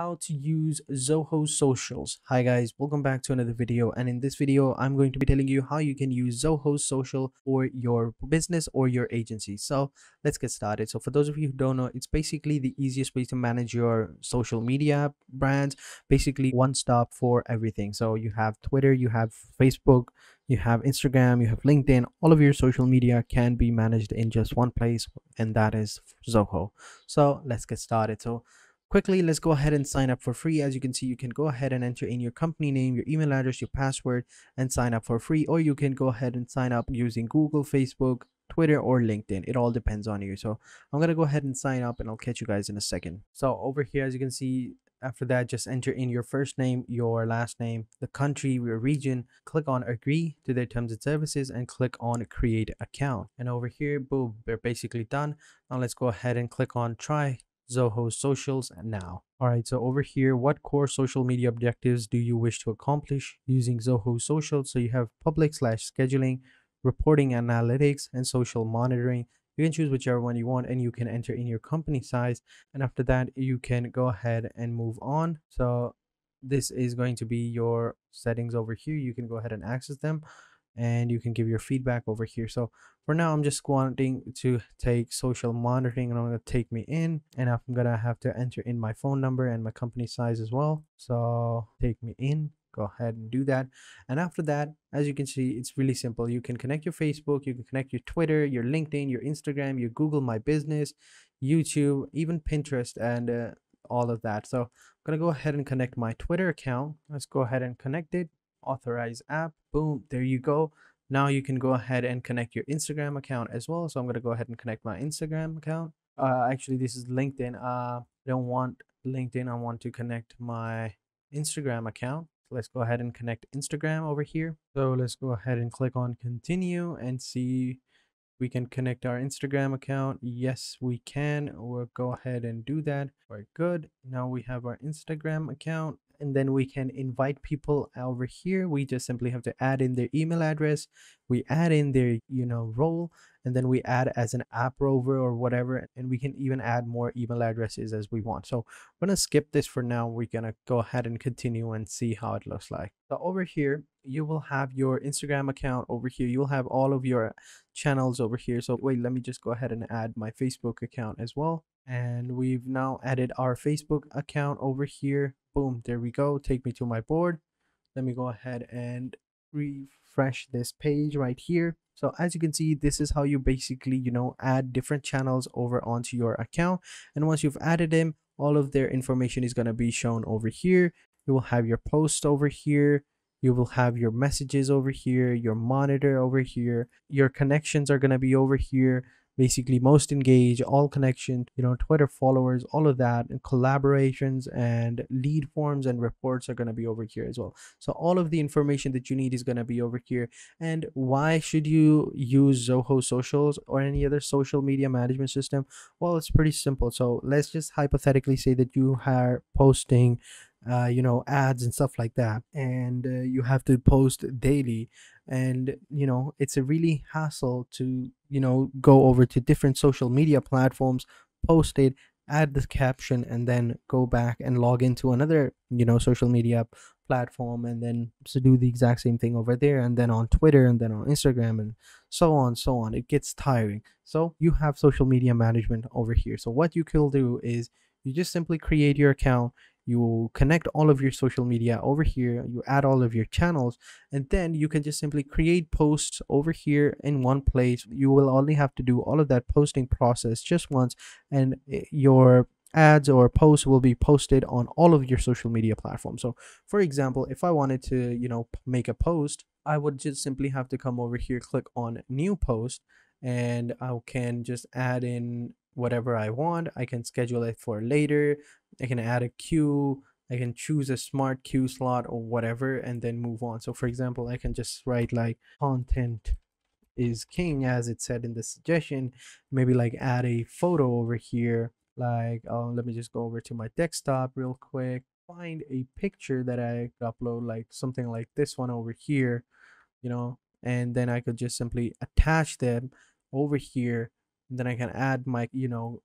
how to use Zoho socials. Hi guys, welcome back to another video and in this video I'm going to be telling you how you can use Zoho social for your business or your agency. So let's get started. So for those of you who don't know, it's basically the easiest way to manage your social media brands, basically one stop for everything. So you have Twitter, you have Facebook, you have Instagram, you have LinkedIn, all of your social media can be managed in just one place and that is Zoho. So let's get started. So quickly let's go ahead and sign up for free. As you can see you can go ahead and enter in your company name your email address your password and sign up for free. Or you can go ahead and sign up using google facebook twitter or linkedin. It all depends on you. So i'm gonna go ahead and sign up and i'll catch you guys in a second. So over here as you can see after that just enter in your first name your last name the country your region click on agree to their terms and services and click on create account. And over here boom they're basically done. Now let's go ahead and click on try Zoho socials now. All right, so over here, what core social media objectives do you wish to accomplish using Zoho social? So you have public slash scheduling, reporting analytics, and social monitoring. You can choose whichever one you want and you can enter in your company size. And after that, you can go ahead and move on. So this is going to be your settings over here. You can go ahead and access them and you can give your feedback over here. So for now i'm just wanting to take social monitoring and i'm going to take me in and i'm gonna have to enter in my phone number and my company size as well. So take me in go ahead and do that. And after that as you can see it's really simple. You can connect your facebook you can connect your twitter your linkedin your instagram your google my business youtube even pinterest and uh, all of that. So i'm gonna go ahead and connect my twitter account. Let's go ahead and connect it authorize app boom there you go. Now you can go ahead and connect your instagram account as well. So i'm going to go ahead and connect my instagram account. Uh actually this is linkedin. Uh i don't want linkedin. I want to connect my instagram account. Let's go ahead and connect instagram over here. So let's go ahead and click on continue and see we can connect our instagram account. Yes we can. We'll go ahead and do that. Very good. Now we have our instagram account and then we can invite people over here. We just simply have to add in their email address. We add in their you know role and then we add as an app rover or whatever and we can even add more email addresses as we want. So i'm gonna skip this for now. We're gonna go ahead and continue and see how it looks like. So over here you will have your instagram account over here. You'll have all of your channels over here. So wait let me just go ahead and add my facebook account as well. And we've now added our facebook account over here boom there we go take me to my board. Let me go ahead and refresh this page right here. So as you can see this is how you basically you know add different channels over onto your account. And once you've added them all of their information is going to be shown over here. You will have your post over here. You will have your messages over here your monitor over here. Your connections are going to be over here basically most engaged all connection you know twitter followers all of that and collaborations and lead forms and reports are going to be over here as well. So all of the information that you need is going to be over here. And why should you use zoho socials or any other social media management system? Well it's pretty simple. So let's just hypothetically say that you are posting uh, you know ads and stuff like that and uh, you have to post daily. And you know it's a really hassle to you know go over to different social media platforms post it add the caption and then go back and log into another you know social media platform and then to do the exact same thing over there and then on twitter and then on instagram and so on so on. It gets tiring. So you have social media management over here. So what you can do is you just simply create your account you connect all of your social media over here you add all of your channels and then you can just simply create posts over here in one place. You will only have to do all of that posting process just once and your ads or posts will be posted on all of your social media platforms so for example if i wanted to you know make a post i would just simply have to come over here click on new post and i can just add in whatever I want. I can schedule it for later. I can add a queue. I can choose a smart queue slot or whatever and then move on. So for example, I can just write like content is king as it said in the suggestion. Maybe like add a photo over here. Like, um, let me just go over to my desktop real quick. Find a picture that I upload like something like this one over here, you know, and then I could just simply attach them over here then I can add my, you know,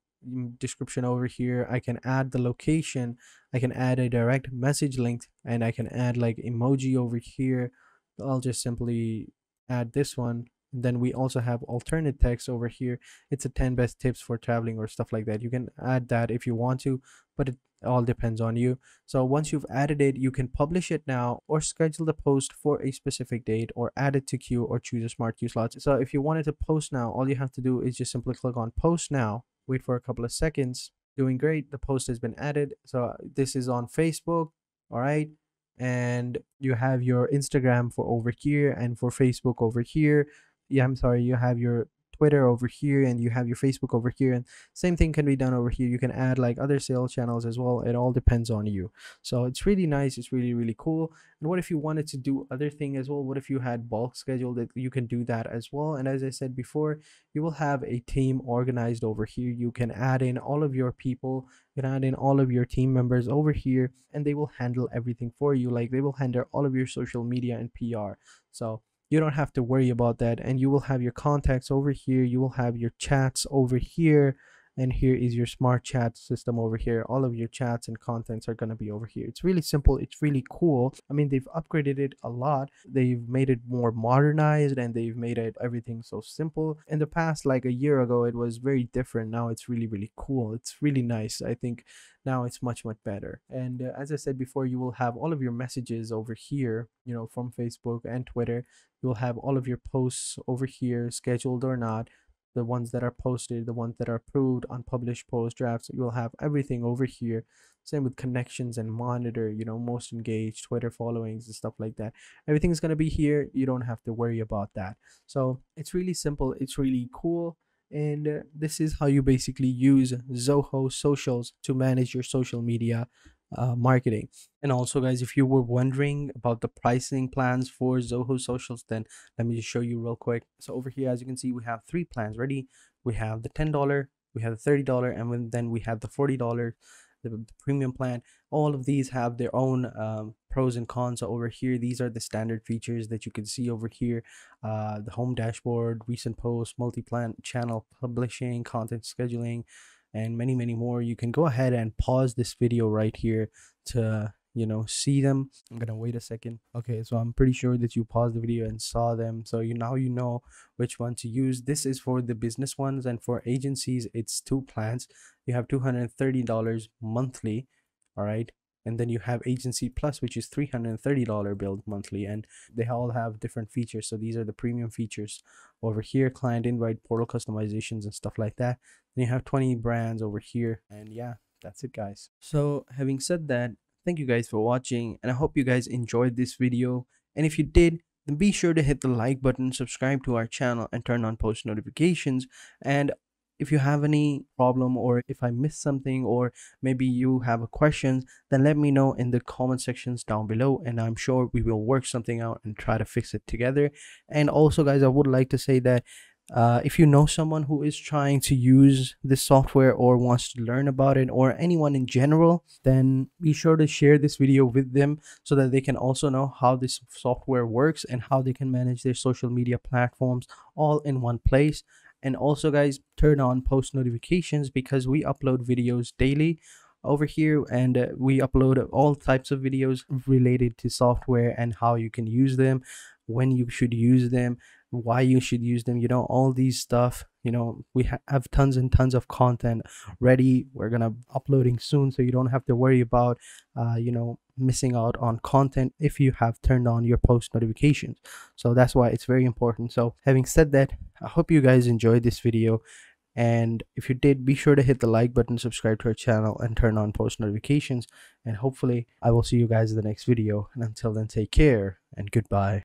description over here. I can add the location. I can add a direct message link and i can add like emoji over here. I'll just simply add this one then we also have alternate text over here. It's a 10 best tips for traveling or stuff like that. You can add that if you want to but it all depends on you. So once you've added it you can publish it now or schedule the post for a specific date or add it to queue or choose a smart queue slot. So if you wanted to post now all you have to do is just simply click on post now wait for a couple of seconds doing great the post has been added. So this is on facebook all right? And you have your instagram for over here and for facebook over here yeah i'm sorry you have your twitter over here and you have your facebook over here and same thing can be done over here. You can add like other sales channels as well. It all depends on you. So it's really nice it's really really cool. And what if you wanted to do other thing as well? What if you had bulk schedule that you can do that as well? And as i said before you will have a team organized over here. You can add in all of your people you can add in all of your team members over here and they will handle everything for you. Like they will handle all of your social media and pr so you don't have to worry about that and you will have your contacts over here you will have your chats over here and here is your smart chat system over here. All of your chats and contents are going to be over here. It's really simple. It's really cool. I mean they've upgraded it a lot. They've made it more modernized and they've made it everything so simple. In the past like a year ago it was very different. Now it's really really cool. It's really nice. I think now it's much much better. And uh, as i said before you will have all of your messages over here you know from facebook and twitter. You'll have all of your posts over here scheduled or not the ones that are posted, the ones that are approved, unpublished post drafts. You'll have everything over here. Same with connections and monitor, you know, most engaged, Twitter followings and stuff like that. Everything's going to be here. You don't have to worry about that. So it's really simple. It's really cool. And this is how you basically use Zoho socials to manage your social media uh, marketing. And also, guys, if you were wondering about the pricing plans for Zoho Socials, then let me just show you real quick. So over here, as you can see, we have three plans ready. We have the $10, we have the $30, and then we have the $40, the, the premium plan. All of these have their own um, pros and cons. So over here, these are the standard features that you can see over here. Uh, the home dashboard, recent posts, multi-plan channel publishing, content scheduling, and many many more. You can go ahead and pause this video right here to you know see them. I'm gonna wait a second. Okay so i'm pretty sure that you paused the video and saw them. So you now you know which one to use. This is for the business ones and for agencies it's two plans. You have $230 monthly all right and then you have agency plus which is $330 billed monthly and they all have different features. So these are the premium features over here client invite portal customizations and stuff like that. Then you have 20 brands over here and yeah that's it guys. So having said that thank you guys for watching and i hope you guys enjoyed this video. And if you did then be sure to hit the like button subscribe to our channel and turn on post notifications. And if you have any problem or if i missed something or maybe you have a question then let me know in the comment sections down below and i'm sure we will work something out and try to fix it together. And also guys i would like to say that uh, if you know someone who is trying to use this software or wants to learn about it or anyone in general then be sure to share this video with them so that they can also know how this software works and how they can manage their social media platforms all in one place and also guys turn on post notifications because we upload videos daily over here and uh, we upload all types of videos related to software and how you can use them when you should use them why you should use them you know all these stuff you know we ha have tons and tons of content ready we're gonna uploading soon so you don't have to worry about uh, you know missing out on content if you have turned on your post notifications. So that's why it's very important. So having said that i hope you guys enjoyed this video and if you did be sure to hit the like button subscribe to our channel and turn on post notifications and hopefully i will see you guys in the next video. And until then take care and goodbye